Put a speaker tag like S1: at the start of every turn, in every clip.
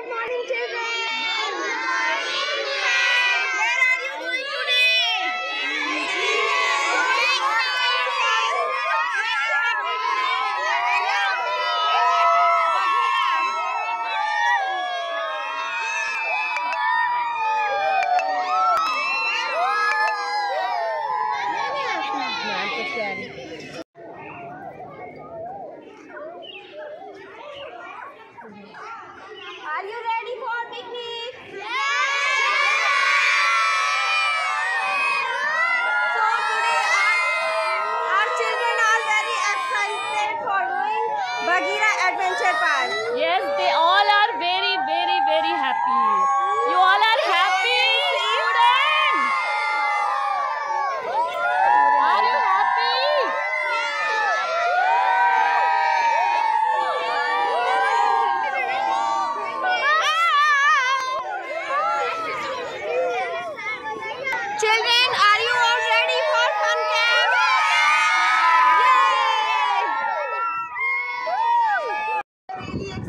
S1: Good morning, Tuesday.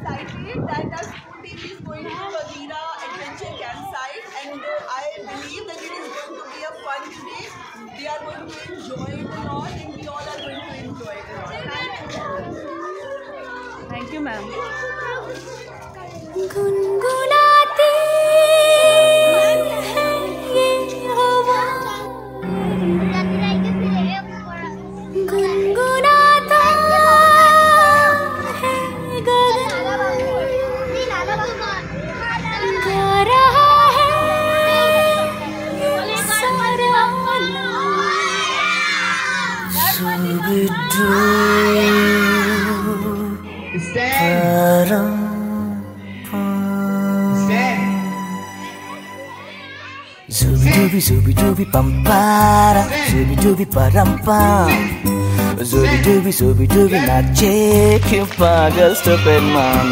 S1: Excited
S2: that our school team is going to Bagheera Adventure Campsite and uh, I believe that it is going to be a fun day. They are going to enjoy it a lot and we all are going to enjoy it a lot.
S3: Thank you, ma'am.
S4: Zubi dubi zubi dubi pampara Zubi dubi parampam Zubi dubi zubi dubi nache क्यों पागल stupid man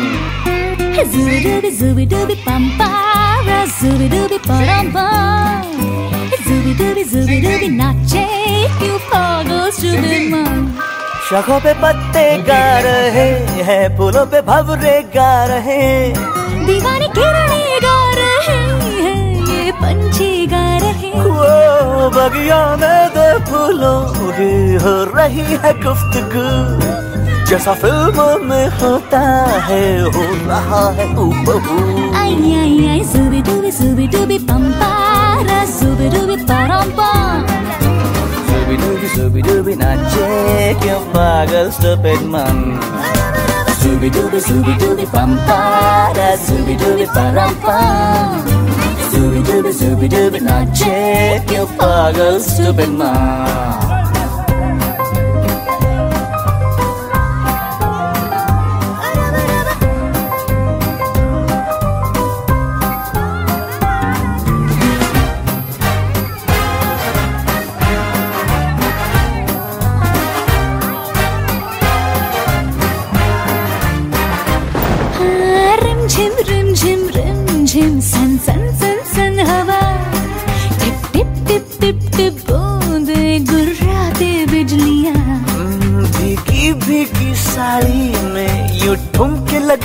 S5: Zooby dooby zooby dooby pampara Zooby dooby paramba Zooby dooby zooby dooby नाचे क्यों पागल stupid man
S4: शाखों पे पत्ते गा रहे हैं फूलों पे भवरे गा रहे
S5: दीवानी किरणें
S4: वो बगिया में दो फूलों की हो रही है गुफ्तगू जैसा फ़िल्मों में होता है हो रहा है हूबहू
S5: आई आई आई zooby dooby zooby dooby pampara Zooby dooby paramba
S4: Zubi dubi zubi dubi nache क्यों पागल stupid man Zubi dubi zubi dubi pampara Zubi dubi parampa Zubi dubi zubi dubi nache क्यों पागल stupid man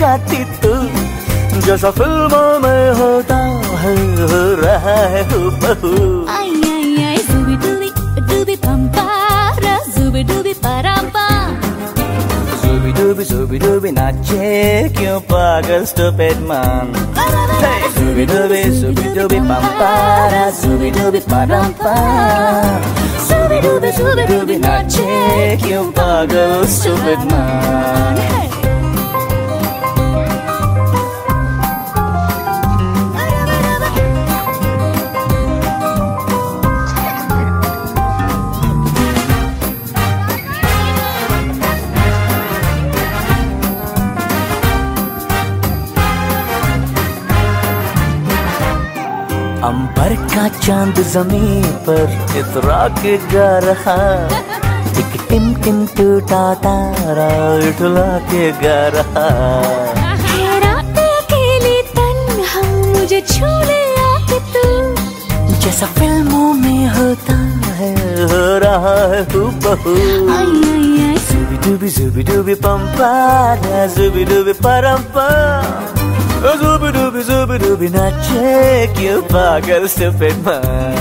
S4: ठुमके लगाती तू जैसा फ़िल्मों में होता है हो रहा है हूबहू
S5: आई आई आई zubi dubi dubi pampara zubi dubi paramba
S4: Zubi dubi zubi dubi nache क्यों पागल stupid man hey! Zubi dubi zubi dubi pampara Zubi dubi parampa Zubi dubi zubi dubi nache क्यों पागल stupid man चाँद ज़मीन पर इतरा के गा रहा। एक टिम टिम टूटा तारा उठला के गा रहा।
S5: मुझे छू ले आके तू।
S4: जैसा फ़िल्मों में होता है हो रहा है हूबहू।
S5: आई आई आई।
S4: Zubi dubi zubi dubi pampara Zubi dubi parampa Zooby dooby zooby dooby nache क्यों पागल stupid man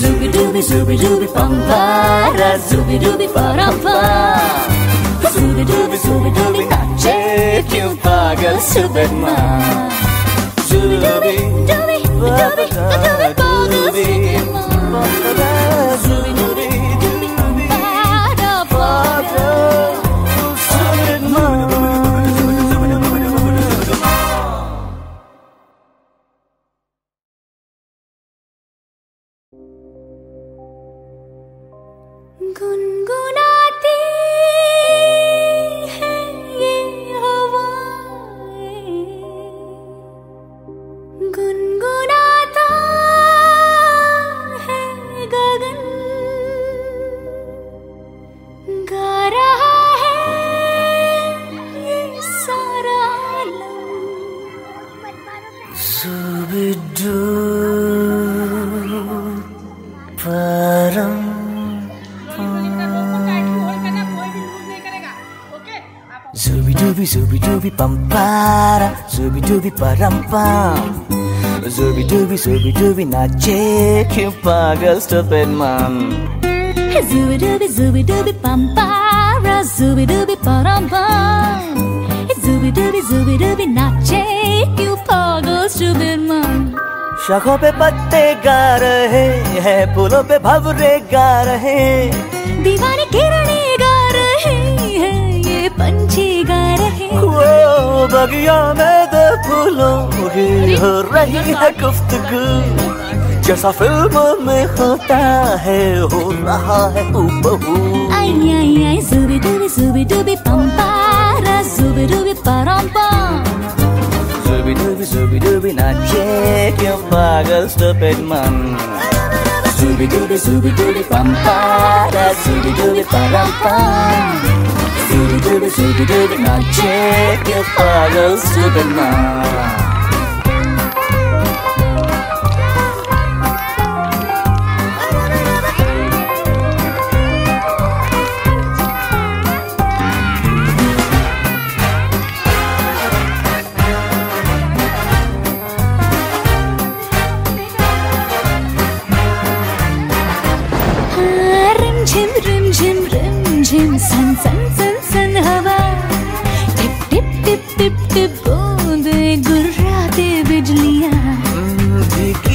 S4: Zooby dooby zooby dooby pampara Zooby dooby parampa Zooby dooby zooby dooby nache क्यों पागल stupid man Zooby dooby dooby dooby dooby pagal stupid man Zubidubi param pam Zubidubi zubidubi nache क्यों पागल stupid man
S5: Zooby dooby zooby dooby bum para zooby dooby bum Zooby dooby zooby dooby नाचे क्यों पागल stupid man
S4: शाखों पे पत्ते गा रहे हैं फूलों पे भवरे गा रहे
S5: दीवाने किरणें
S4: बगिया में दो फूलों की हो रही है गुफ्तगू जैसा फ़िल्मों में होता है हो रहा है हूबहू
S5: आई आई आई zooby dooby bum para zooby dooby bum bum
S4: Zubi dubi zubi dubi nache क्यों पागल stupid man Zubi dubi zubi dubi pampara Zubi dubi param Zooty dooby, zooty dooby, now check your father's to night.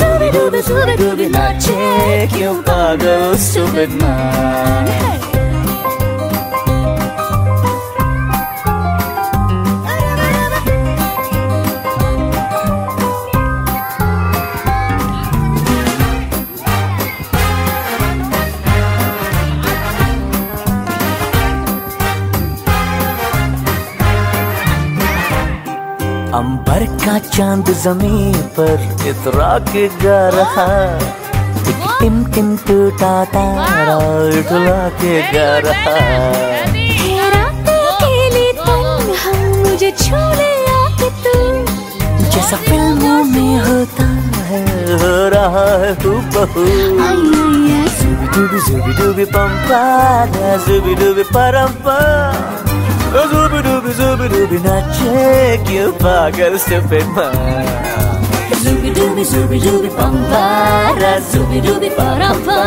S4: pam Zubi dubi zubi dubi nache क्यों पागल का चाँद ज़मीन पर इतरा के गा रहा। एक टिम टिम टूटा तारा उठला के गा रहा।
S5: मुझे आके तू
S4: जैसा फ़िल्मों में होता है हो रहा है हूबहू।
S5: आई आई आई
S4: Zubi dubi zubi dubi pampara Zubi dubi parampa Zubi dubi zubi dubi nache क्यों पागल stupid man Zubi dubi zubi dubi pampara Zubi dubi parampa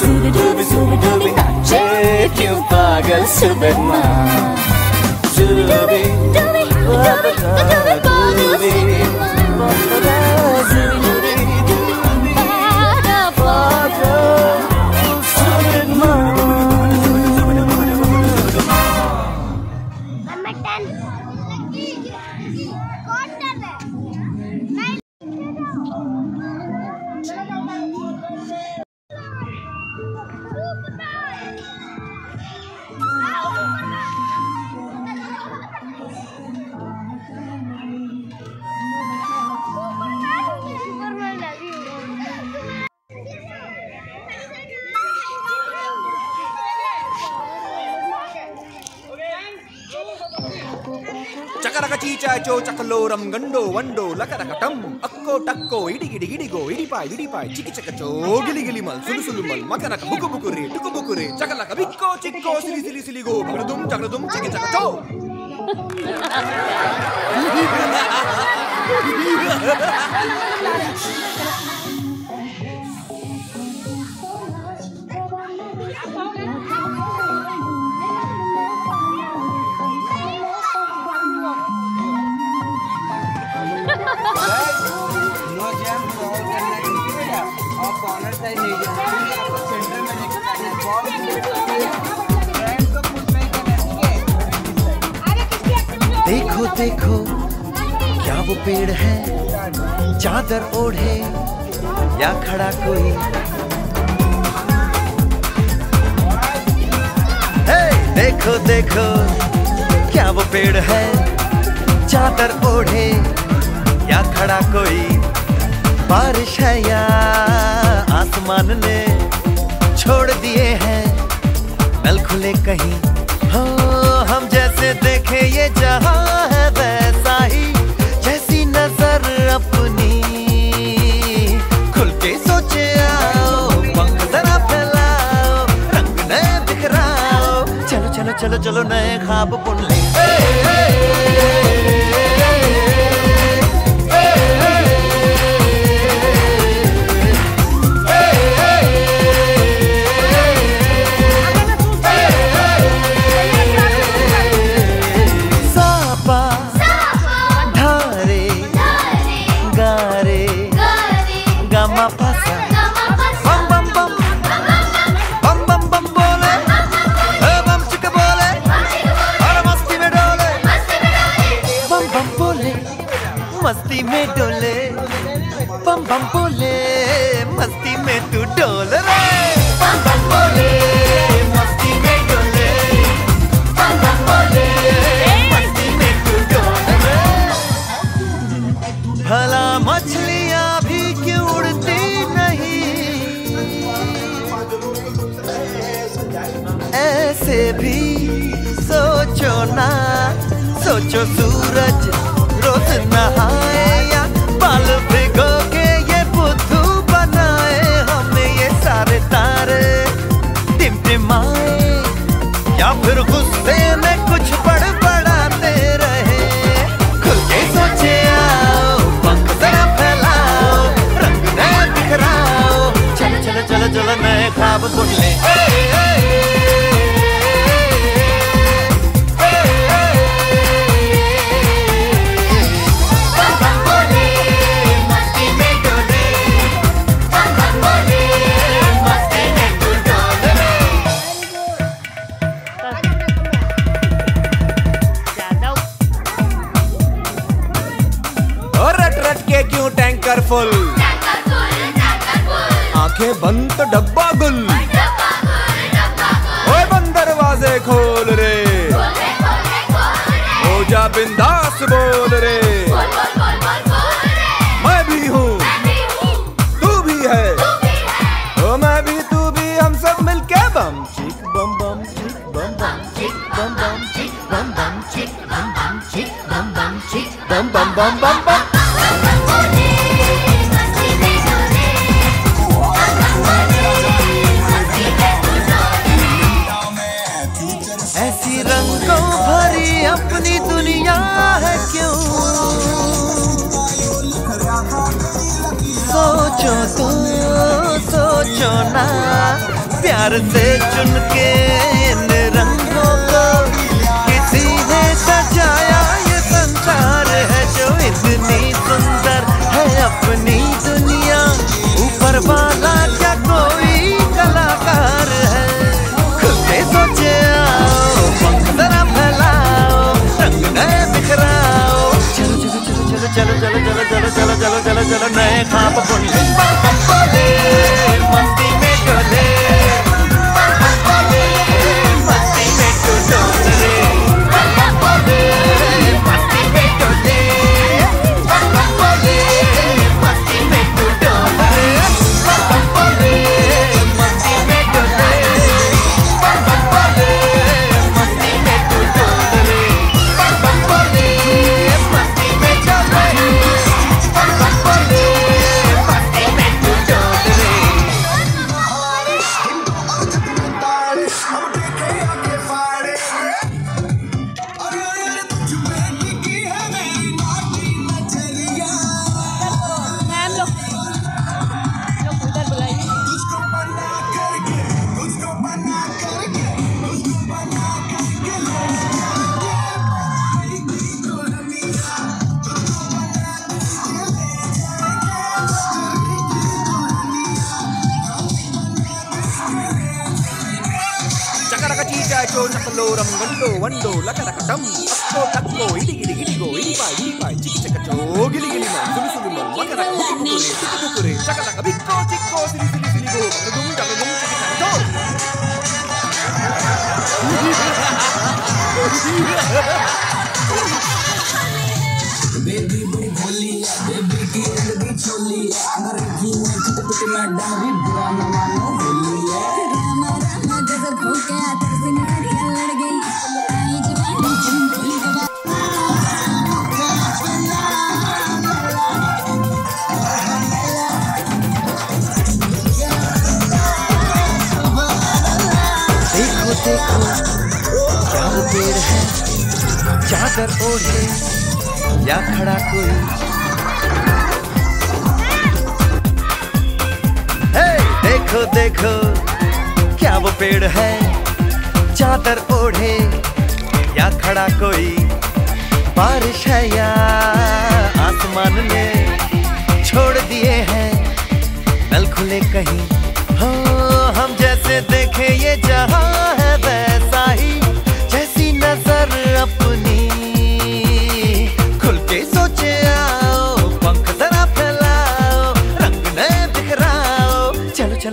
S4: Zubi dubi zubi dubi nache क्यों पागल stupid man Zubi dubi
S5: डूबी डूबी डूबी पागल stupid man
S4: Zubi dubi dubi
S6: ಗಂಡೋ ವಂಡೋ ಲಕರಕ ಟಂ ಅಕ್ಕೋ ಟಕ್ಕೋ ಇಡಿಗಿಡಿ ಇಡಿಗೋ ಇಡಿಪಾಯ್ ಇಡಿಪಾಯ್ ಚಿಕ್ಕಿ ಚಕ
S7: ಚೋ ಗಿಲಿ ಗಿಲಿ ಮಲ್ ಸುಲು ಸುಲು ಮಲ್ ಮಕನಕ ಬುಕು ಬುಕು ರೇ ಟುಕು ಬುಕು ರೇ ಚಕಲಕ ಬಿಕ್ಕೋ ಚಿಕ್ಕೋ ಸಿಲಿ ಸಿಲಿ ಸಿಲಿಗೋ ಬಗಡದುಂ ಚಗಡದುಂ ಚಿಕ್ಕಿ ಚಕ ಚೋ Ha ha ha ha!
S8: देखो देखो क्या वो पेड़ है? चादर ओढ़े या खड़ा कोई? हे देखो देखो, क्या वो पेड़ है? चादर ओढ़े या खड़ा कोई? बारिश है या आसमान ने छोड़ दिए हैं। नल खुले कहीं। हो हम जैसे देखे ये जहाँ है वैसा ही। जैसी नज़र अपनी। खुल के सोचे आओ पंख जरा फैलाओ रंग नए बिखराओ। चलो चलो चलो चलो नए ख्वाब बुन ले। ए, ए, ए, सापा सोचो ना, प्यार से चुन के इन रंगों को किसी ने सजाया। ये संसार है जो इतनी सुंदर है अपनी दुनिया। ऊपर वाला चलो चलो चलो चलो नए खाप खुले में मस्ती में
S6: లోరం వండో వండో లకలకటం అక్కో తక్కో ఇడిగి ఇడిగో ఇడిపాయ్ ఇడిపాయ్ చికి చక చోగిలి గిలి మా సులు సులు మా మకర కుకుకురే కుకుకురే చకలక బిక్కో చిక్కో సిలి సిలి సిలి గో గుమ్ డగ గుమ్ చికి చక
S8: చో बेबी बड़ी भोली
S7: बेबी की लगी चोली अगर की मैं कुछ कुछ मैं डावी
S8: पेड़ है, चादर ओढ़े या खड़ा कोई। हे देखो देखो, क्या वो पेड़ है, चादर ओढ़े या खड़ा कोई। बारिश है या आसमान ने छोड़ दिए हैं, नल खुले कहीं। हो, हम जैसे देखे ये जहाँ है।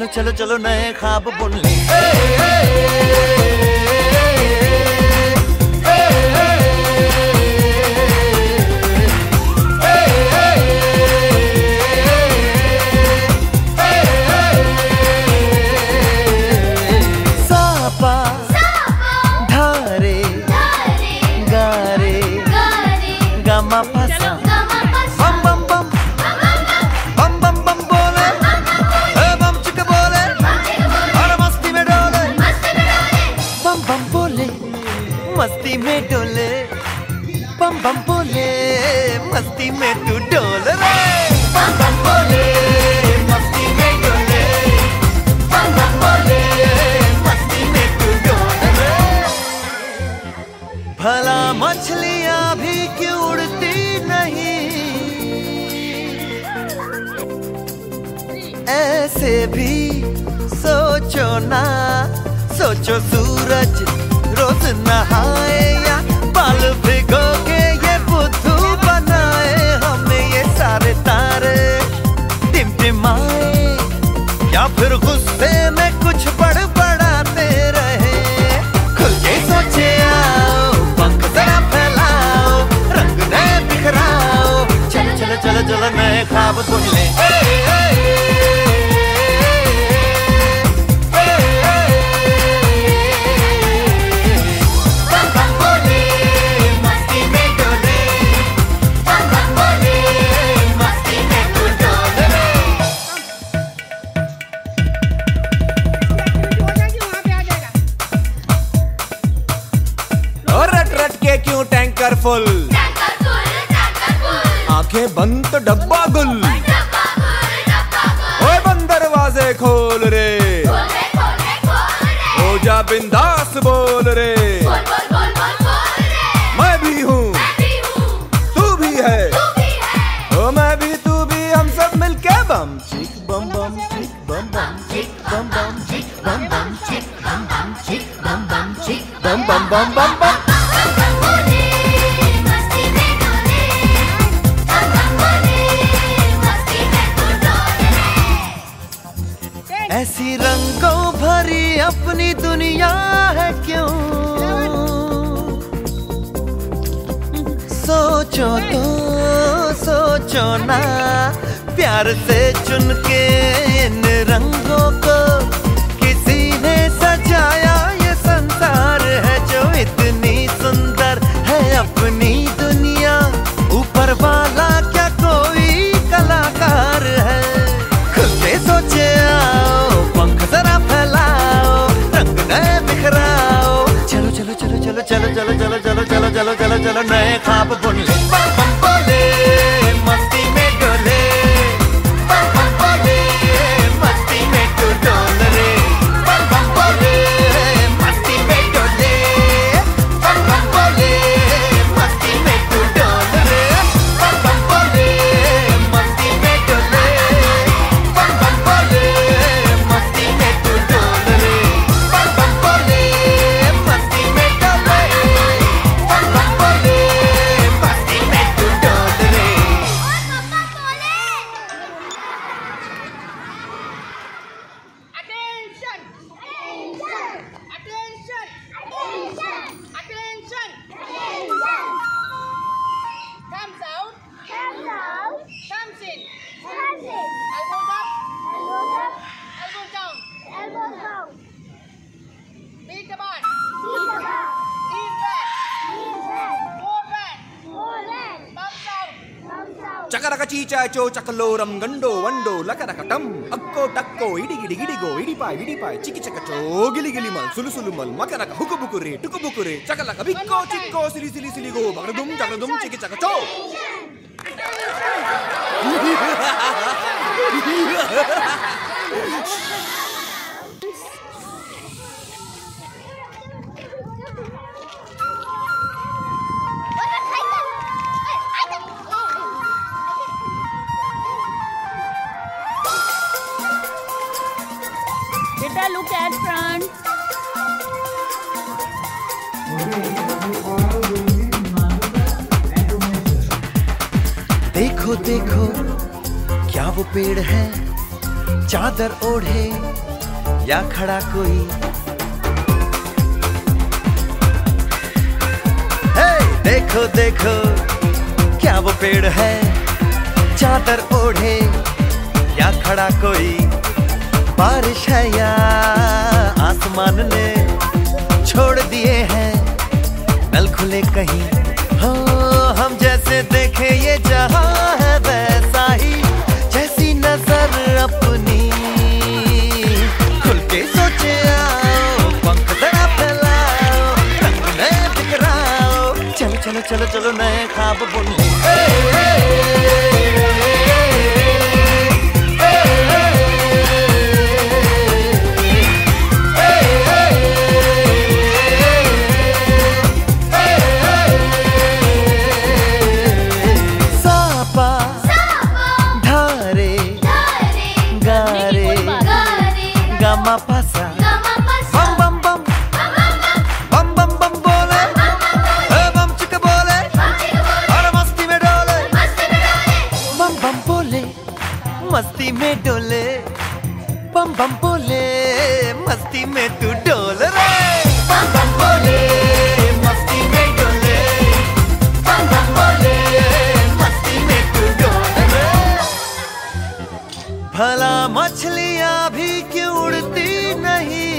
S8: चलो चलो चलो नए ख्वाब बुन ऐसे भी सोचो ना, सोचो सूरज रोज नहाए या बाल भिगो के ये बुद्धू बनाए हमें ये सारे तारे। टिमटिमाए या फिर गुस्से में कुछ बड़बड़ाते रहे। खुल के सोचे आओ, पंख जरा फैलाओ, रंग नए बिखराओ। चलो चलो चलो चलो, नए ख्वाब सुन ले। बम
S6: हो बिंदास बोल रे मैं भी हूँ तू भी है ओ मैं भी तू भी हम सब मिलके बम चिक बम बम चिक बम बम चिक बम बम चिक बम बम चिक बम बम चिक बम बम चिक बम बम बम बम बम
S8: सोचो ना प्यार से चुन के इन रंगों को किसी ने सजाया ये संसार है जो इतनी सुंदर है अपनी दुनिया ऊपर वाला क्या कोई कलाकार है खुद के सोचे आओ पंख जरा फैलाओ रंग नए बिखराओ चलो चलो चलो चलो चलो चलो चलो चलो चलो चलो चलो नए ख्वाब बुन ले ಚಕಚೋ ಚಕಲೋರಂ
S6: ಗಂಡೋ ವಂಡೋ ಲಕರಕಟಂ ಅಕ್ಕೋ ಟಕ್ಕೋ ಇಡಿ ಗಿಡಿ ಗಿಡಿಗೋ ಇಡಿಪಾಯ್ ಇಡಿಪಾಯ್ ಚಿಕಿ ಚಕಚೋ ಗಿಲಿ ಗಿಲಿ ಮಲ್ ಸುಲು ಸುಲು ಮಲ್ ಮಕರಕ ಹುಕು ಬುಕುರಿ ಟುಕು ಬುಕುರಿ ಚಕಲಕ ಬಿಕ್ಕೋ ಚಿಕ್ಕೋ ಸಿಲಿ ಸಿಲಿ ಸಿಲಿಗೋ ಬಗರದುಂ ಜಗರದುಂ ಚಿಕಿ ಚಕಚೋ
S3: Ha ha ha ha!
S8: देखो देखो, क्या वो पेड़ है? चादर ओढ़े या खड़ा कोई? हे देखो देखो, क्या वो पेड़ है? चादर ओढ़े या खड़ा कोई? बारिश है या आसमान ने छोड़ दिए हैं? नल खुले कहीं हो हम जैसे देखे ये जहाँ है वैसा ही जैसी नज़र अपनी खुल के सोचे आओ पंख जरा फैलाओ रंग बिखराओ चलो चलो चलो चलो नए ख्वाब सापा बम बम बोले मस्ती में तू डोल रे। बम बम बोले मस्ती में डोले बम बम बोले मस्ती में तू डोल रे। भला मछलियाँ भी क्यों उड़ती नहीं?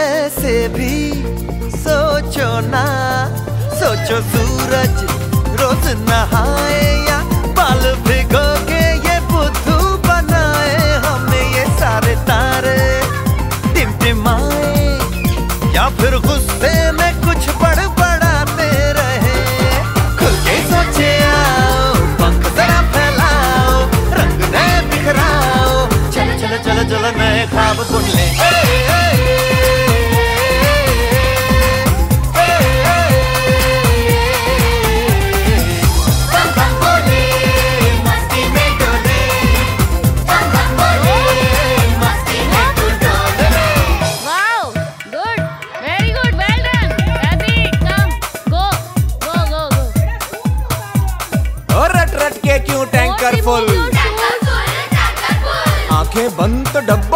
S8: ऐसे भी सोचो ना सोचो सूरज रोज नहाए।
S6: रट रट के क्यों टैंकर फुल? आँखें बंद तो डब्बा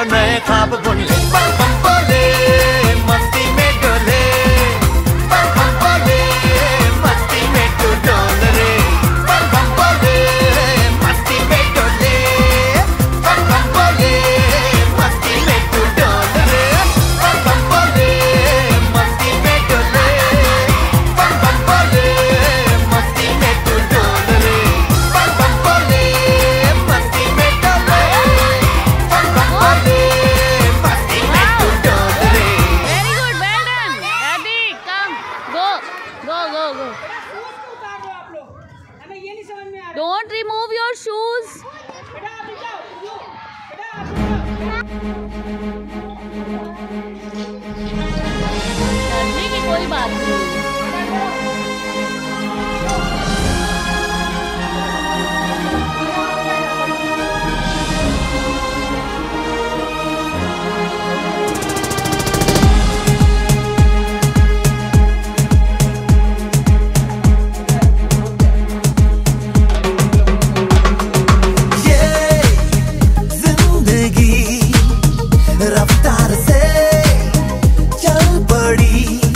S3: I'm a bum.
S9: birdie.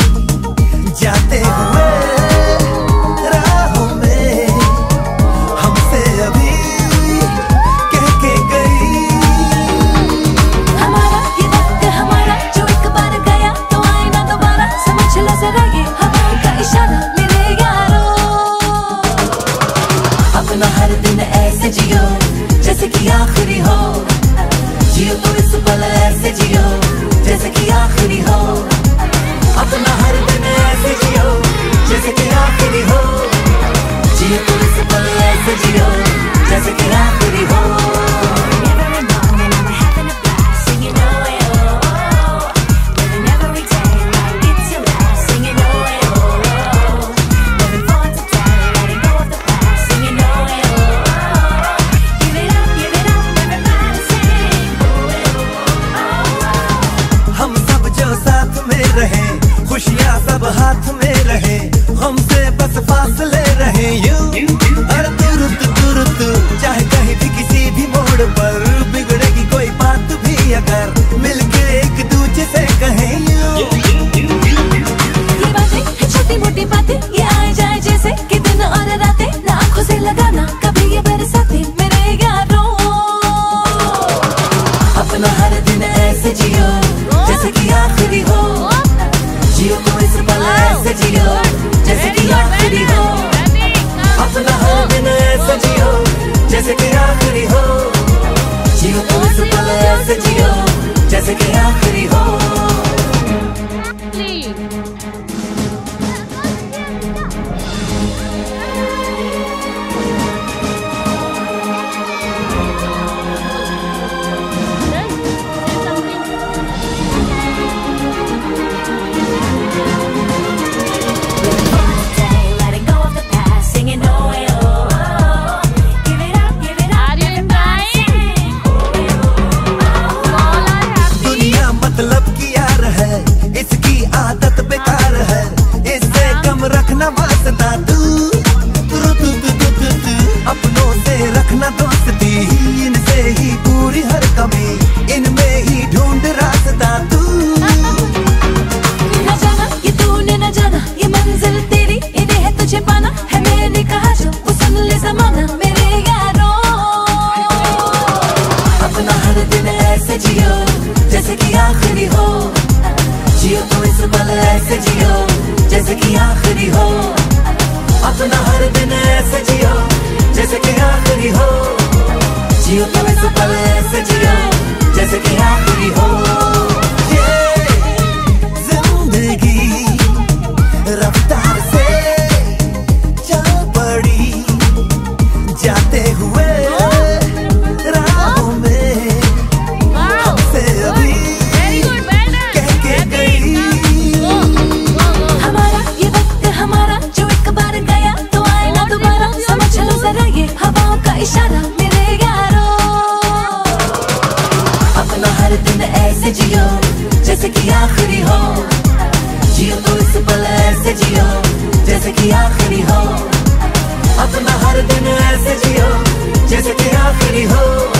S9: ज़िंदगी
S8: आखिरी हो। अपना हर दिन ऐसे जियो, जैसे कि आखिरी हो। जियो तो तुम्हें ऐसे पल ऐसे जियो, जैसे की आखिरी हो। जियो, जैसे कि आखिरी हो।
S9: अपना हर
S8: दिन ऐसे जियो, जैसे कि आखिरी हो।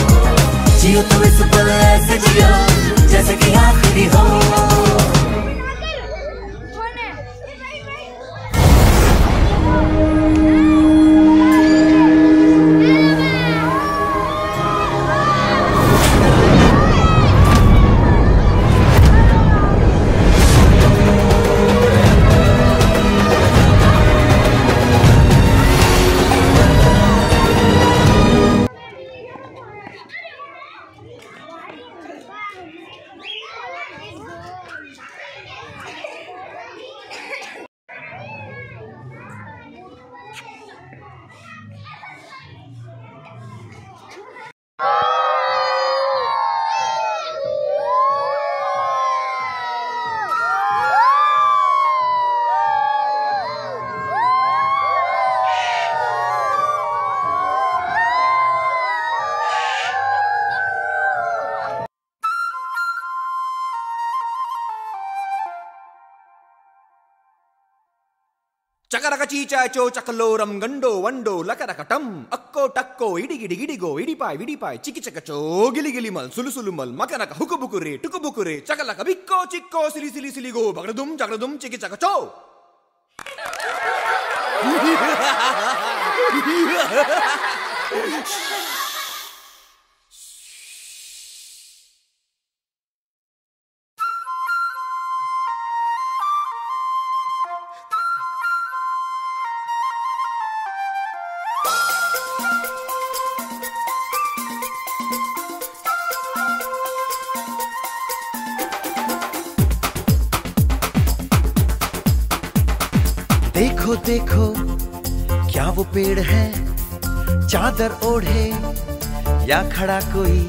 S8: जियो तो इस पल ऐसे जियो, जैसे कि आखिरी हो। ಈಚಾಚೋ ಚಕಲೋರಂ ಗಂಡೋ ವಂಡೋ ಲಕರಕಟಂ ಅಕ್ಕೋ
S9: ಟಕ್ಕೋ
S6: ಇಡಿಗಿಡಿ ಇಡಿಗೋ ಇಡಿಪಾಯ್ ವಿಡಿಪಾಯ್ ಚಿಕಿ ಚಕಚೋ ಗಿಲಿ ಗಿಲಿ ಮಲ್ ಸುಲು ಸುಲು ಮಲ್ ಮಕನಕ ಹುಕುಬುಕುರೆ ಟುಕುಬುಕುರೆ ಚಕಲಕ ಬಿಕ್ಕೋ ಚಿಕ್ಕೋ ಸಿಲಿ ಸಿಲಿ ಸಿಲಿಗೋ ಬಗಡದುಂ ಜಗಡದುಂ ಚಿಕಿ ಚಕಚೋ Ha ha ha ha!
S8: देखो, क्या वो पेड़ है? चादर ओढ़े या खड़ा कोई?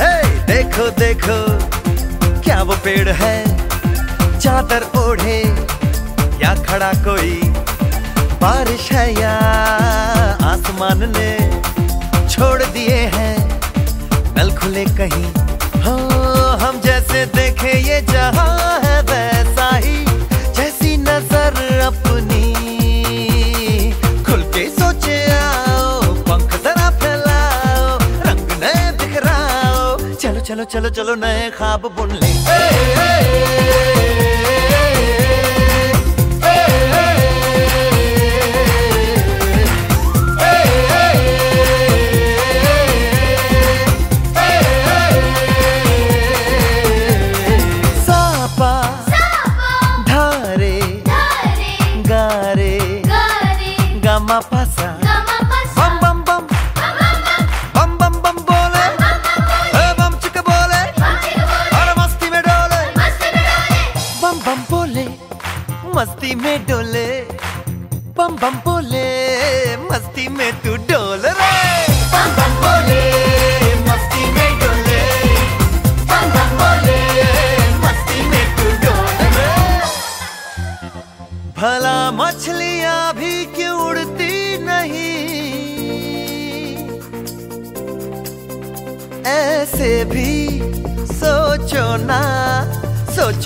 S8: हे देखो देखो, क्या वो पेड़ है? चादर ओढ़े या खड़ा कोई? बारिश है या आसमान ने छोड़ दिए हैं? नल खुले कहीं हाँ। से देखे ये जहाँ है वैसा ही जैसी नज़र अपनी। खुल के सोचे आओ पंख जरा फैलाओ रंग नए बिखराओ। चलो चलो चलो चलो नए ख्वाब बुन ले। ए, ए, ए, ए, ए,
S3: ए, ए,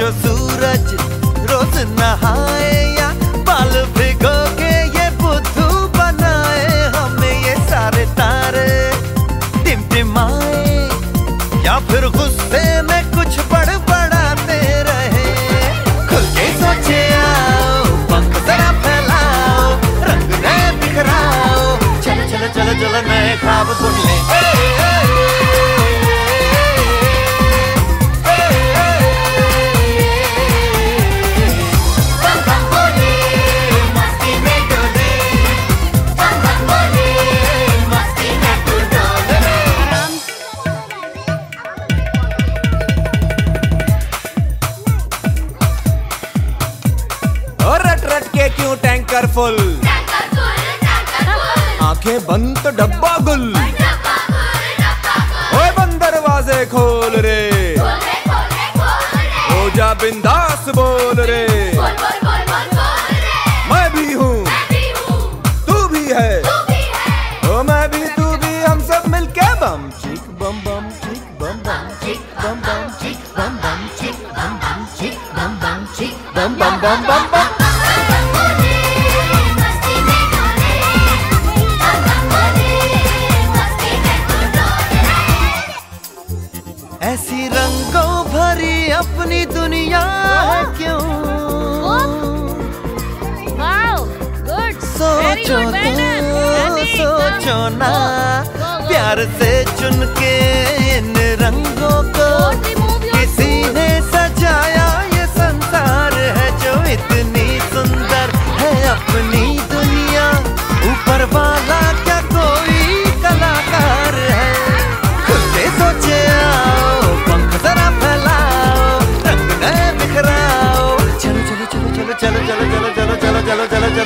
S3: सूरज रोज नहा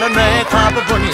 S3: 내가 바보보니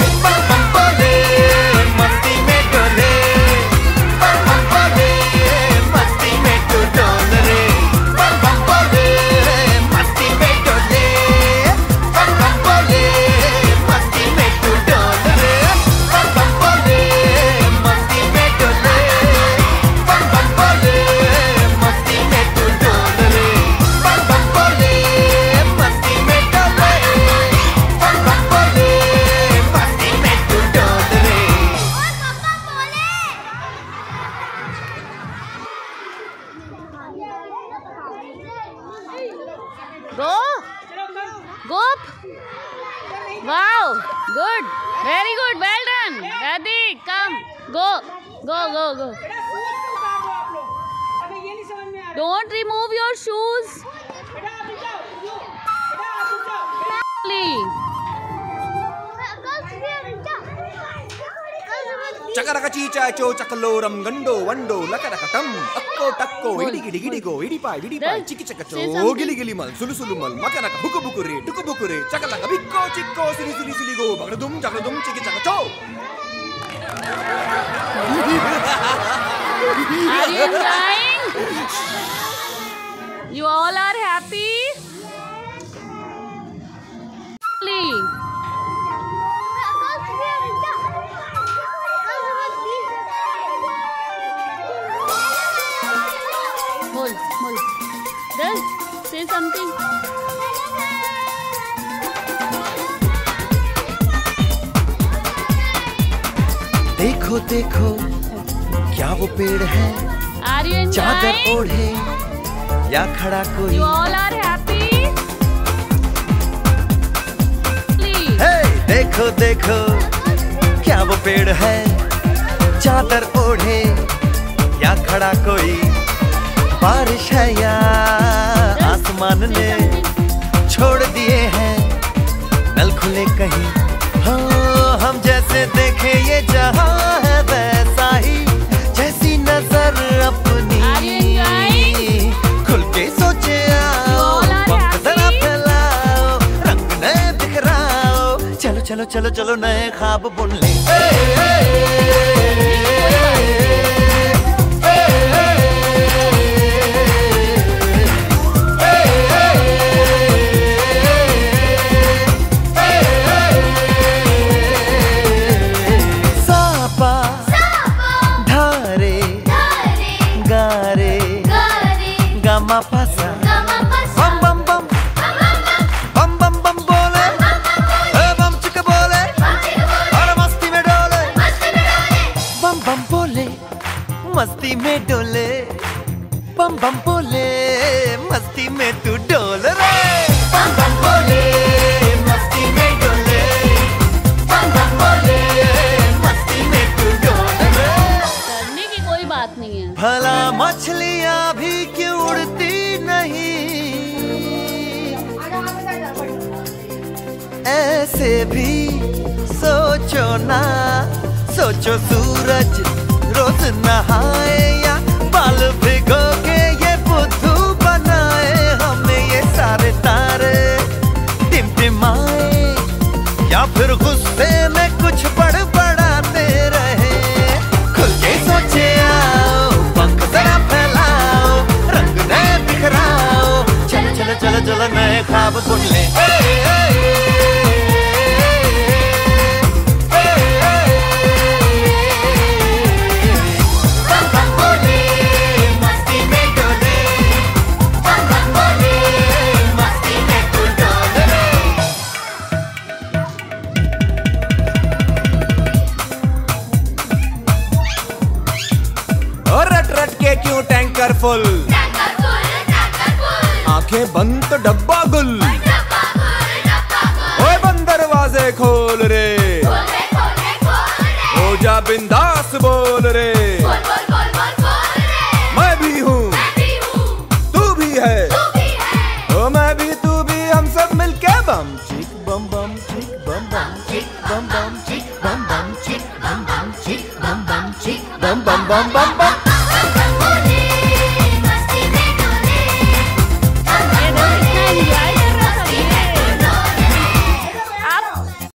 S3: ಗಂ ಗಂಡೋ ವಂಡೋ ಲಕ
S6: ಲಕ ಟಂ ಅಕ್ಕೋ ಟಕ್ಕೋ ಇಡಿ ಗಿಡಿ ಗಿಡಿಗೋ ಇಡಿಪಾಯ್ ಇಡಿಪಾಯ್ ಚಿಕ್ಕಿ ಚಕ ಚೋ ಗಿಲಿ ಗಿಲಿ ಮಲ್
S3: ಸುಲು ಸುಲು
S6: ಮಲ್ ಮಕ ನಕ ಬುಕು ಬುಕು ರೇ ಟುಕು ಬುಕು ರೇ ಚಕ ಲಕ ಬಿಕ್ಕೋ ಚಿಕ್ಕೋ ಸಿಲಿ ಸಿಲಿ ಸಿಲಿಗೋ ಬಗಡ ದುಂ ಜಗಡ ದುಂ ಚಿಕ್ಕಿ ಚಕ ಚೋ
S3: Are you crying? You all are happy? Please. Say something.
S8: देखो देखो क्या वो पेड़ है चादर? ओढ़े या खड़ा कोई
S3: You all are happy? Please.
S8: देखो देखो क्या वो पेड़ है चादर ओढ़े या खड़ा कोई बारिश है या आसमान ने छोड़ दिए हैं। नल खुले कहीं। हाँ हम जैसे देखे ये जहाँ है वैसा ही। जैसी नज़र अपनी। खुल के सोचे आओ पंख जरा? फैलाओ रंग नए बिखराओ। चलो चलो चलो चलो नए ख्वाब बुन ले। सापा